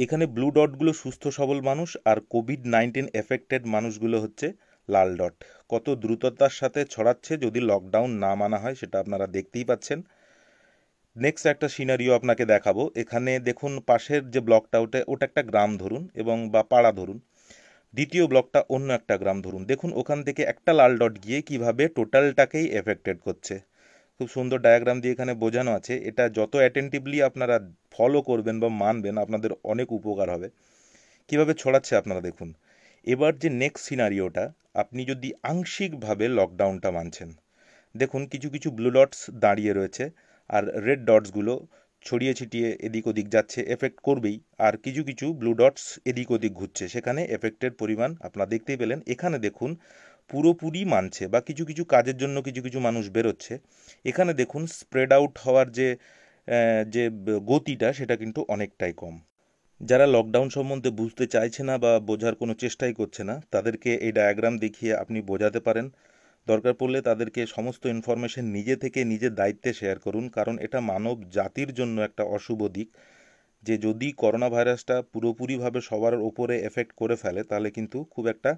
এখানে ব্লু ডটগুলো সুস্থ, সবল মানুষ আর কোভিড নাইন্টিন এফেক্টেড মানুষগুলো হচ্ছে লাল ডট কত দ্রুততার সাথে ছড়াচ্ছে যদি লকডাউন না মানা হয় সেটা আপনারা দেখতেই পাচ্ছেন। নেক্সট একটা সিনারিও আপনাকে দেখাবো। এখানে দেখুন পাশের যে ব্লকটা ওটা ওটা একটা গ্রাম ধরুন এবং বা পাড়া ধরুন। দ্বিতীয় ব্লকটা অন্য একটা গ্রাম ধরুন। দেখুন ওখান থেকে একটা লাল ডট গিয়ে কীভাবে টোটালটাকেই এফেক্টেড করছে। খুব সুন্দর ডায়াগ্রাম দিয়ে এখানে বোঝানো আছে। এটা যত অ্যাটেন্টিভলি আপনারা ফলো করবেন বা মানবেন, আপনাদের অনেক উপকার হবে। কীভাবে ছড়াচ্ছে আপনারা দেখুন। এবার যে নেক্সট সিনারিওটা আপনি যদি আংশিকভাবে লকডাউনটা মানছেন। দেখুন, কিছু কিছু ব্লু ডটস দাঁড়িয়ে রয়েছে আর রেড ডটসগুলো ছড়িয়ে ছিটিয়ে এদিক ওদিক যাচ্ছে এফেক্ট করবেই। আর কিছু কিছু ব্লু ডটস এদিক ওদিক ঘুরছে। সেখানে এফেক্টের পরিমাণ আপনারা দেখতেই পেলেন। এখানে দেখুন পুরোপুরি মানছে বা কিছু কিছু কাজের জন্য কিছু কিছু মানুষ বেরোচ্ছে। এখানে দেখুন স্প্রেড আউট হওয়ার যে যে গতিটা, সেটা কিন্তু অনেকটাই কম। যারা লকডাউন সম্বন্ধে বুঝতে চাইছে না বা বোঝার কোনো চেষ্টাই করছে না, তাদেরকে এই ডায়াগ্রাম দেখিয়ে আপনি বোঝাতে পারেন। দরকার পড়লে তাদেরকে সমস্ত ইনফরমেশন নিজে থেকে নিজের দায়িত্বে শেয়ার করুন, কারণ এটা মানব জাতির জন্য একটা অশুভ দিক। যে যদি করোনা ভাইরাসটা পুরোপুরিভাবে সবার ওপরে এফেক্ট করে ফেলে, তাহলে কিন্তু খুব একটা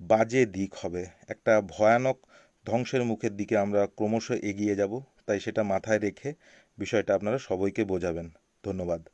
বাজে দিক হবে। একটা ভয়ানক ধ্বংসের মুখের দিকে আমরা ক্রমশ এগিয়ে যাব, তাই সেটা মাথায় রেখে বিষয়টা আপনারা সবাইকে বোঝাবেন। ধন্যবাদ।